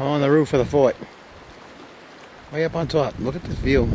On the roof of the fort. Way up on top. Look at this view.